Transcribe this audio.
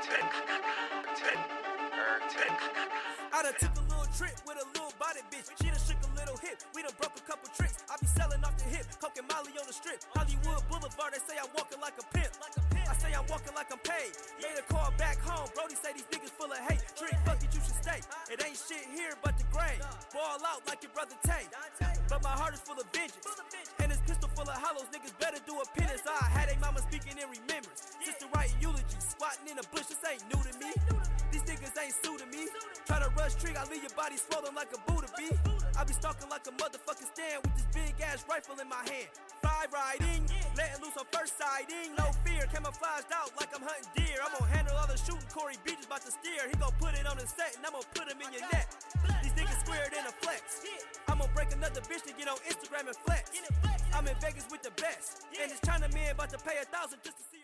I done took a little trip with a little body bitch. She done shook a little hip. We done broke a couple tricks. I be selling off the hip, coking Molly on the strip. Hollywood Boulevard, they say I'm walking like a pimp. I say I'm walking like I'm paid. Made a call back home. Brody say these niggas full of hate. Drink, fuck it, you should stay. It ain't shit here but the grave. Ball out like your brother Tay. But my heart is full of vengeance. And this pistol full of hollows. Niggas better do a penance. I had eulogy. In the bush. This ain't new to me. These niggas ain't suiting me. Try to rush trigger, I leave your body swollen like a Buddha bee. I be stalking like a motherfucking stand with this big ass rifle in my hand. Fly riding, letting loose on first sighting. No fear, camouflaged out like I'm hunting deer. I'm gonna handle all the shooting. Corey Beach is about to steer. He gon' put it on the set and I'm gonna put him in your neck. These niggas squared in a flex. I'm gonna break another bitch to get on Instagram and flex. I'm in Vegas with the best. And this China man about to pay a thousand just to see.